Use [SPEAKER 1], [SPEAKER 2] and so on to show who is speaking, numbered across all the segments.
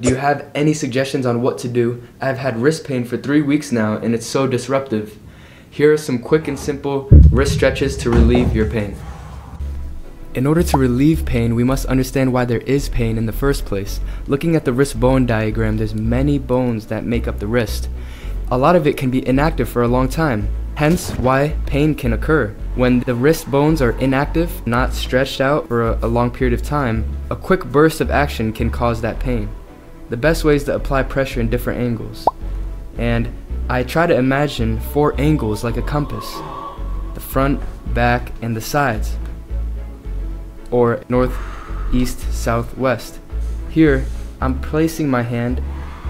[SPEAKER 1] Do you have any suggestions on what to do? I've had wrist pain for three weeks now and it's so disruptive. Here are some quick and simple wrist stretches to relieve your pain. In order to relieve pain, we must understand why there is pain in the first place. Looking at the wrist bone diagram, there's many bones that make up the wrist. A lot of it can be inactive for a long time, hence why pain can occur. When the wrist bones are inactive, not stretched out for a, a long period of time, a quick burst of action can cause that pain. The best way is to apply pressure in different angles. And I try to imagine four angles like a compass the front, back, and the sides, or north, east, south, west. Here, I'm placing my hand,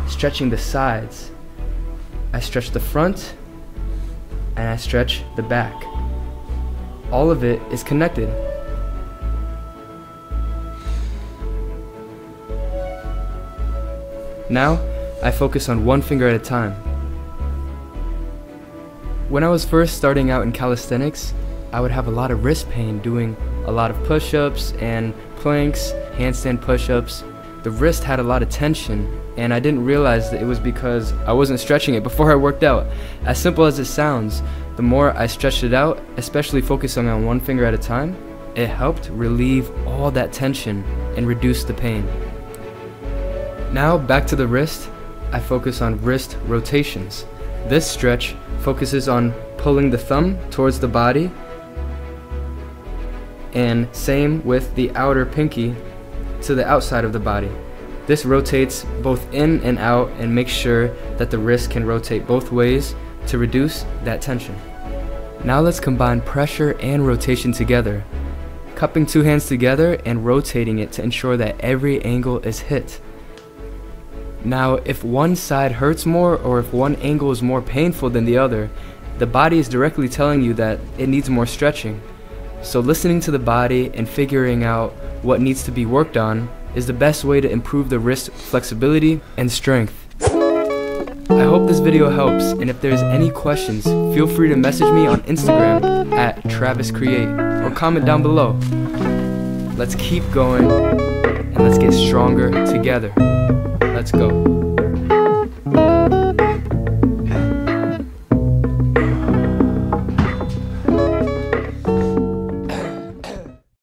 [SPEAKER 1] stretching the sides. I stretch the front, and I stretch the back. All of it is connected. Now, I focus on one finger at a time. When I was first starting out in calisthenics, I would have a lot of wrist pain doing a lot of push ups and planks, handstand push ups. The wrist had a lot of tension, and I didn't realize that it was because I wasn't stretching it before I worked out. As simple as it sounds, the more I stretched it out, especially focusing on one finger at a time, it helped relieve all that tension and reduce the pain. Now back to the wrist, I focus on wrist rotations. This stretch focuses on pulling the thumb towards the body and same with the outer pinky to the outside of the body. This rotates both in and out and makes sure that the wrist can rotate both ways to reduce that tension. Now let's combine pressure and rotation together, cupping two hands together and rotating it to ensure that every angle is hit. Now, if one side hurts more or if one angle is more painful than the other, the body is directly telling you that it needs more stretching. So, listening to the body and figuring out what needs to be worked on is the best way to improve the wrist flexibility and strength. I hope this video helps, and if there's any questions, feel free to message me on Instagram at Travis Create or comment down below. Let's keep going and let's get stronger together. Let's go.